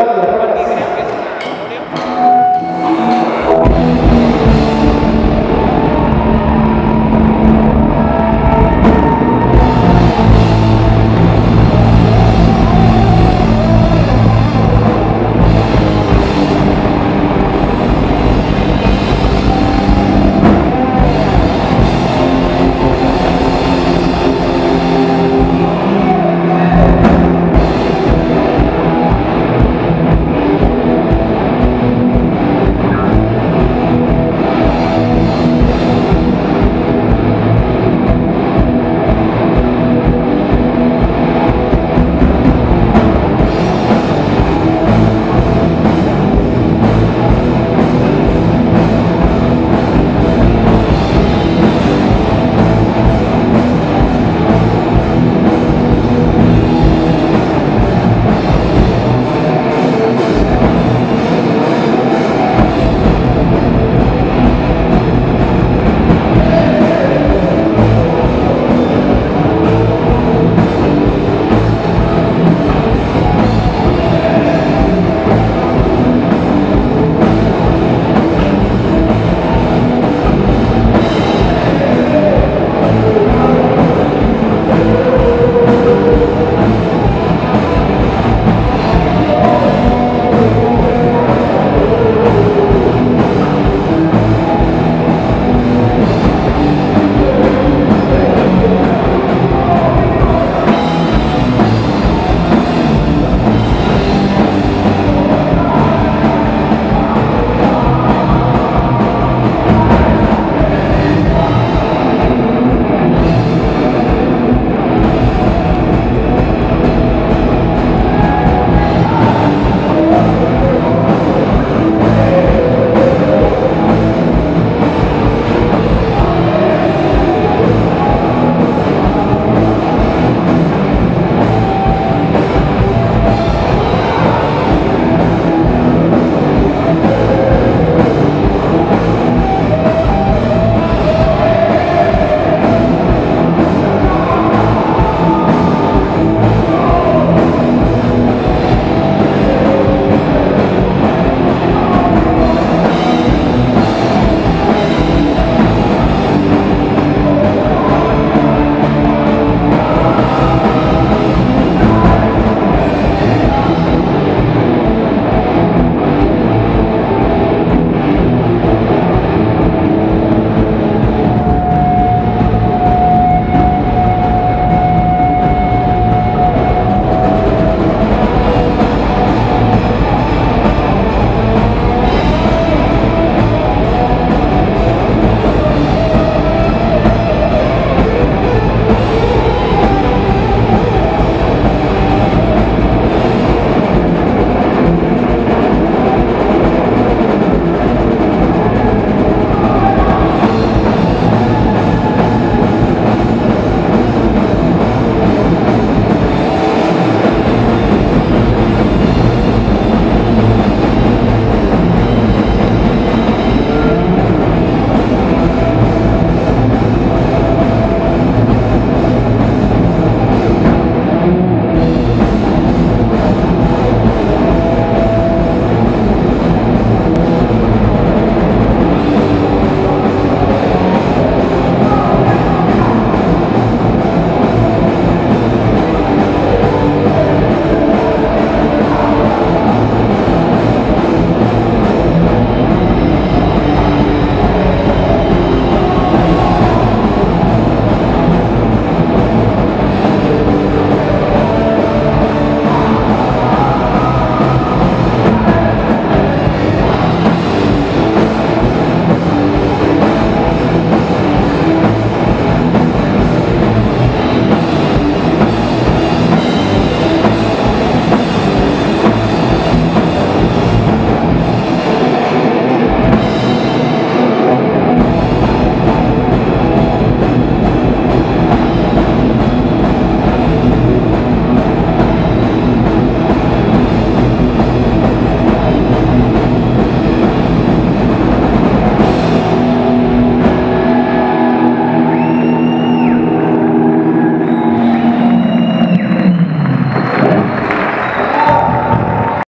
Colombia